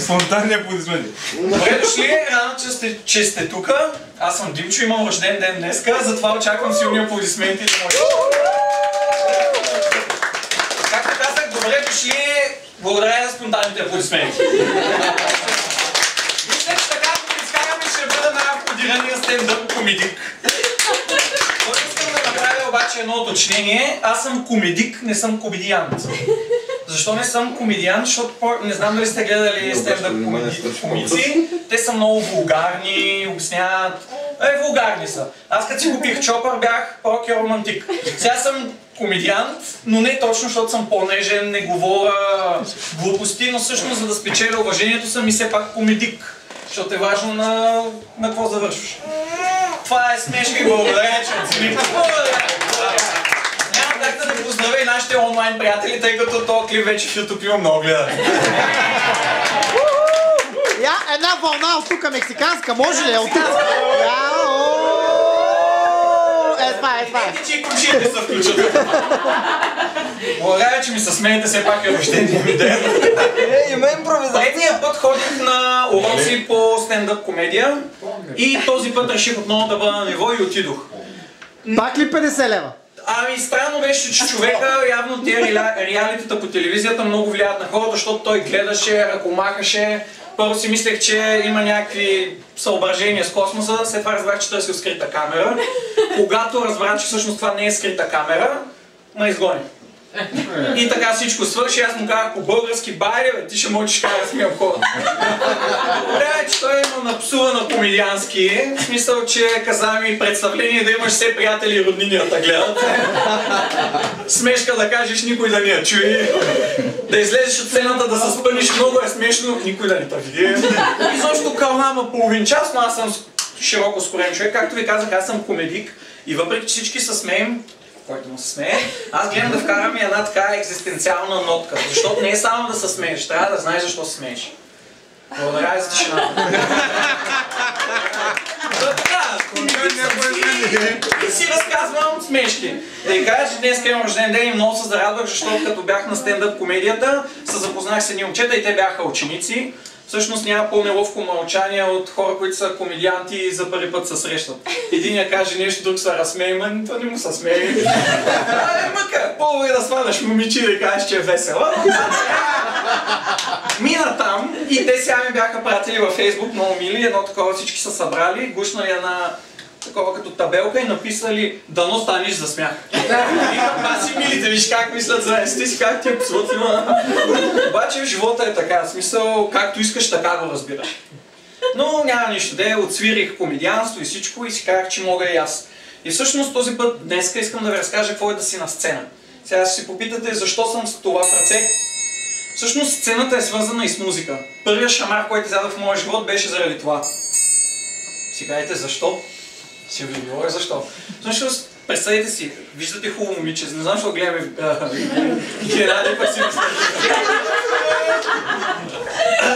Спонтанни аплодисменти. Добре дошли, рано, че сте, че сте тук. Аз съм Димчо, имам рожден ден днеска, затова очаквам силни аплодисменти. Както казах, добре дошли, благодаря за спонтанните аплодисменти. Мисля, че така, ако изкараме, ще бъда най-аплодирания стендъп комедик. Първо искам да направя обаче едно уточнение. Аз съм комедик, не съм комедиант. Защо не съм комедиан? Защото по- не знам дали сте гледали стендъп комеди- комици. Те са много вулгарни, обясняват. Е, вулгарни са. Аз като си купих чопър бях по-ки романтик. Сега съм комедиант, но не точно, защото съм по-нежен, не говоря глупости, но всъщност за да спечеля уважението съм и все пак комедик. Защото е важно на, на какво завършваш. Това е смешка и благодаря, че оценихте. Благодаря. Не поздравя и нашите онлайн приятели, тъй като този клип вече в YouTube има много гледане. Я, една вълна от тук мексиканска, може ли? От тук? Е, това е, това е. Че и кучиите се включат. Благодаря, че ми се смеете, все пак е рождения ми ден. Е, има импровизация. Предния път ходих на уроци по стендъп комедия и този път реших отново да бъда на ниво и отидох. Пак ли 50 лева? Ами странно беше, че човека, явно тия реали- реалитета по телевизията много влияят на хората, защото той гледаше, ръкомахаше. Първо си мислех, че има някакви съображения с космоса, след това разбрах, че търси скрита камера. Когато разбрах, че всъщност това не е скрита камера, ме изгони. И така всичко свърши, аз му казах по български, байре, бе, ти ще мълчиш как да смея хората. Добре, че той има напсува на комедиански, в смисъл, че каза ми представление да имаш все приятели и роднини да гледат. Смешка да кажеш, никой да ни я чуе. Да излезеш от сцената, да се спъниш, много е смешно, никой да не те види. И защо кълнама половин час, но аз съм широко скорен човек. Както ви казах, аз съм комедик и въпреки че всички се смеем, който му се смее, аз гледам да вкарам и една така екзистенциална нотка. Защото не е само да се смееш, трябва да знаеш защо се смееш. Благодаря ви за тишината. И си разказвам смешки. Да ви кажа, че днес имам рожден ден и много се зарадвах, защото като бях на стендъп комедията, се запознах с едни момчета и те бяха ученици. Всъщност няма по-неловко мълчание от хора, които са комедианти и за първи път се срещат. Единия каже нещо, друг се разсмее, ма то не му се смее. Абе, мъка, по е да сваляш момиче и да кажеш, че е весела. Мина там и те сега ми бяха пратили във Фейсбук много мили, едно такова всички са събрали, гушнали една такова като табелка и написали дано станеш за смях. Викам, аз си милите, виж как мислят за нас. Ти си как ти е има. Обаче в живота е така, в смисъл, както искаш, така го разбираш. Но няма нищо, де, отсвирих комедианство и всичко и си казах, че мога и аз. И всъщност този път, днеска искам да ви разкажа какво е да си на сцена. Сега ще си попитате защо съм с това в ръце. Всъщност сцената е свързана и с музика. Първият шамар, който изядох в моя живот, беше заради това. Си кажете защо? Ще ви говоря защо. Всъщност, представете си, виждате хубаво момиче, не знам защо гледаме Геннадий пък си.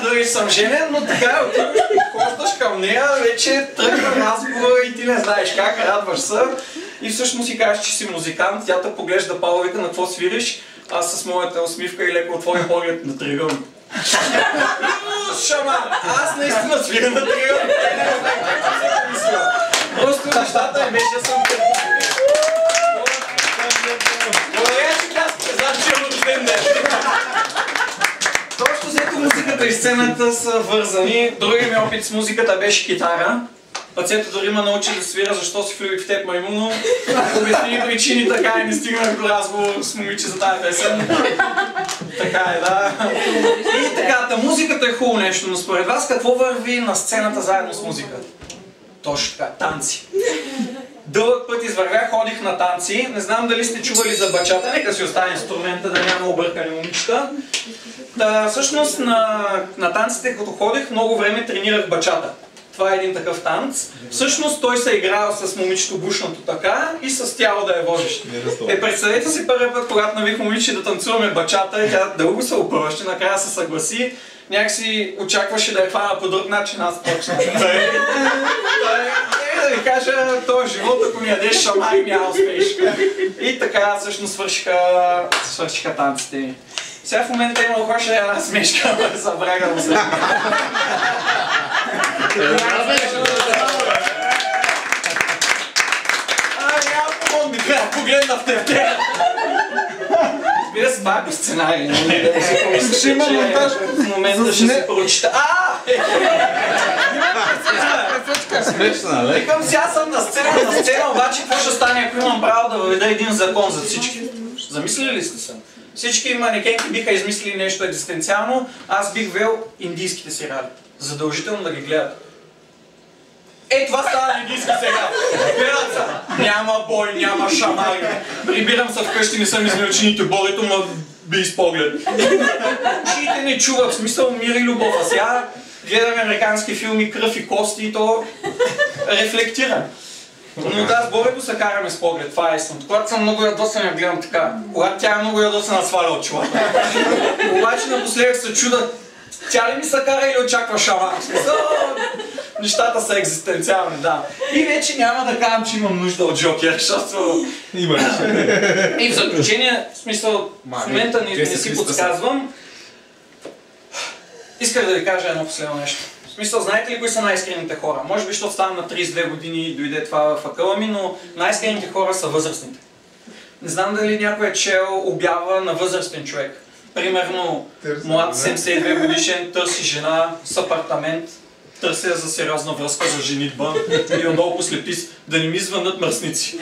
Дори съм женен, но така отиваш, подхождаш към нея, вече тръгва разговор и ти не знаеш как, радваш се. И всъщност си кажеш, че си музикант, тя те поглежда пало, вика на какво свириш, аз с моята усмивка и леко отворен поглед на триъгълник. Шамар, аз наистина свиря на триъгълник. Просто нещата ми беше съм Благодаря, че казахте, значи е музиката и сцената са вързани. Другият ми опит с музиката беше китара. Пацето дори ме научи да свира, защо си влюбих в теб маймуно. Обясни причини, така и не стигнах до разговор с момиче за тази песен. Така е, да. И така, та музиката е хубаво нещо, но според вас какво върви на сцената заедно с музиката? Точно така, танци. Дълъг път извървях, ходих на танци. Не знам дали сте чували за бачата, нека си остане инструмента да няма объркани момичета. Та, всъщност на, на танците, като ходих, много време тренирах бачата. Това е един такъв танц. Всъщност той се е играл с момичето бушното така и с тяло да я водиш. Е, представете си първият път, когато навих момиче да танцуваме бачата и тя дълго се опъваше, накрая се съгласи. Някакси очакваше да я хвана по друг начин, аз почнах. Той, той, е, да ви кажа, този живот, ако ми ядеш шамай, няма успееш. И така всъщност свършиха, свършиха танците ми. Сега в момента има още една смешка, ама забравя да му се. Погледна в тефтера. Разбира се, това е по сценарий, си Ще има монтаж. В момента ще се прочита. А! Смешна, нали? Викам си, аз съм на сцена, на сцена, обаче какво ще стане, ако имам право да въведа един закон за всички? Замислили ли сте се? Всички манекенки биха измислили нещо екзистенциално, аз бих вел индийските сериали. Задължително да ги гледат. Е, това става индийски сега. Са. Няма бой, няма шамари. Прибирам се вкъщи, не съм измил чините борето, ма би с поглед. Ушите не чувах, смисъл мир и любов. А сега гледаме американски филми, кръв и кости и то рефлектира. Но да, с Борето се караме с поглед, това е истина. Когато съм много ядосан, я гледам така. Когато тя е много ядосана, сваля от чулата. Обаче напоследък се чуда, тя ли ми се кара или очаква шама? Нещата са екзистенциални, да. И вече няма да казвам, че имам нужда от Джокер, защото... Има? И в заключение, в смисъл, в момента не, не си подсказвам. Исках да ви кажа едно последно нещо. В смисъл, знаете ли кои са най-искрените хора? Може би, защото ставам на 32 години и дойде това в акъла ми, но най-искрените хора са възрастните. Не знам дали някой е чел обява на възрастен човек. Примерно, млад 72 годишен търси жена с апартамент, търся за сериозна връзка за женитба и отдолу послепис да не ми звънат мръсници.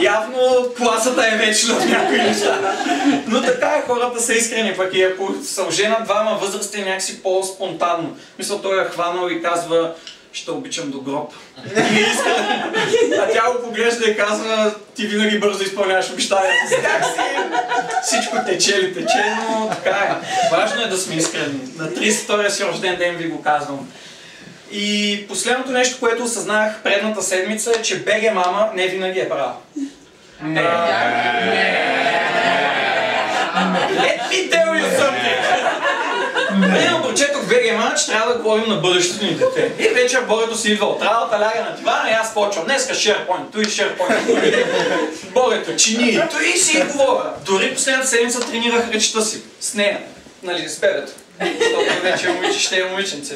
Явно класата е вечна в някои неща. Но така е, хората са искрени, пък и ако са жена двама възрасти, е някакси по-спонтанно. Мисля, той е хванал и казва, ще обичам до гроб. И иска, а тя го поглежда и казва, ти винаги бързо изпълняваш обещанията си. Как си? Всичко тече ли тече, но така е. Важно е да сме искрени. На 32-я си рожден ден ви го казвам. И последното нещо, което осъзнах предната седмица е, че БГ мама не винаги е права. Не. Let Примерно прочетох мама, че трябва да говорим на бъдещето ни дете. И вечер Борето си идва от работа, ляга на дивана и аз почвам. Днеска SharePoint, той SharePoint. Борето, чини, той и си говоря. Дори последната седмица тренирах речта си с нея. Нали, с бебето. Защото вече е момиче, ще е момиченце.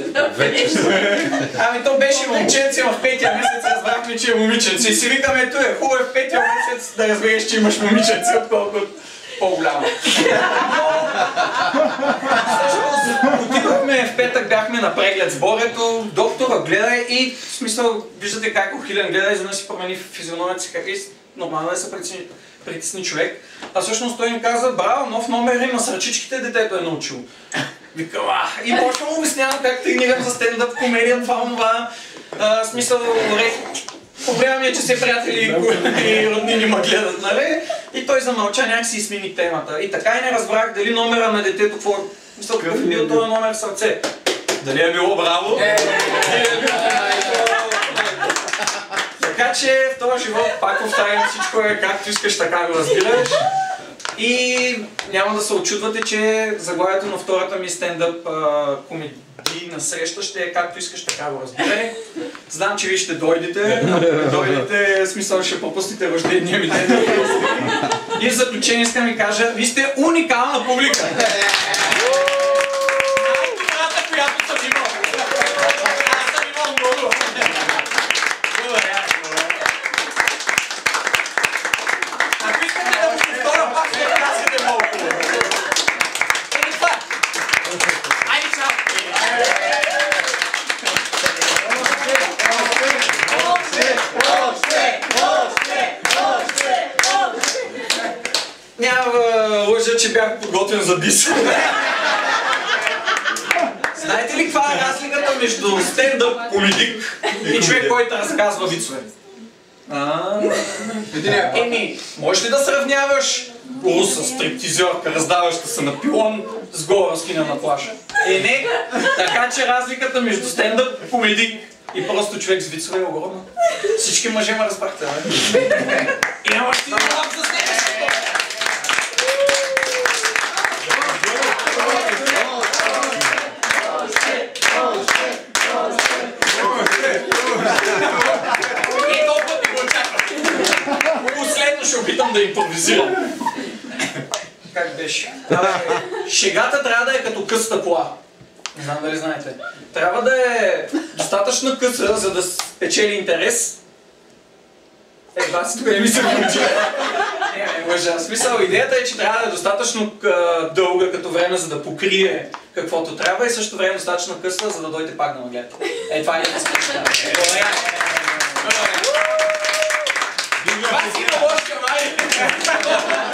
Ами то беше момченце в петия месец, разбрахме, че е момиченце. И си викаме, ето е хубаво е в петия месец да разбереш, че имаш момиченце, отколкото по-голямо. Бяхме на преглед с Борето, доктора гледа и в смисъл, виждате как Охилен гледа и да си промени физиономията си, как и нормално е да се притесни, притесни човек. А всъщност той им каза, браво, нов номер има с ръчичките, детето е научило. Викам, а, и почвам обяснявам как тренирам за стендъп комедия, това, това. А, смисъл, Проблема ми е, че все приятели и роднини ме гледат, нали? И той замълча, някак си смени темата. И така и не разбрах дали номера на детето, какво. Мисля, какъв е бил този номер в сърце. Дали е било браво? Дали е било Така че в този живот, пак повтарям, всичко е както искаш, така го разбираш. И няма да се очудвате, че заглавието на втората ми стендъп комедийна среща ще е както искаш, така го разбирай. Знам, че ви ще дойдете, ако не дойдете, смисъл ще пропустите рождения ми ден. И в заключение искам ви кажа, ви сте уникална публика. Най-добрата, която съм имал. Аз съм имал много. Благодаря. Ако искате да го повторя, пак ще разкате много. Еми това. Айде, чао. Няма да лъжа, че бях подготвен за бис. Знаете ли каква е разликата между стендъп комедик и човек, който разказва вицове? А, Еми, можеш ли да сравняваш руса, стриптизьорка, раздаваща се на пилон с гола скина на плаша? Е, не. Така че разликата между стендъп, комедик и просто човек с вицове е огромна. Всички мъже ме разбрахте, не? И няма ще имам за да импровизирам. Как беше? Абе, шегата трябва да е като къста кола. Не знам дали знаете. Трябва да е достатъчно къса, за да спечели интерес. Е, вас тук не ми се получи. Не, не лъжа. Смисъл, идеята е, че трябва да е достатъчно дълга като време, за да покрие каквото трябва и също време достатъчно къса, за да дойде пак на ме. Е, това е Благодаря. Това си наложка, Thank you.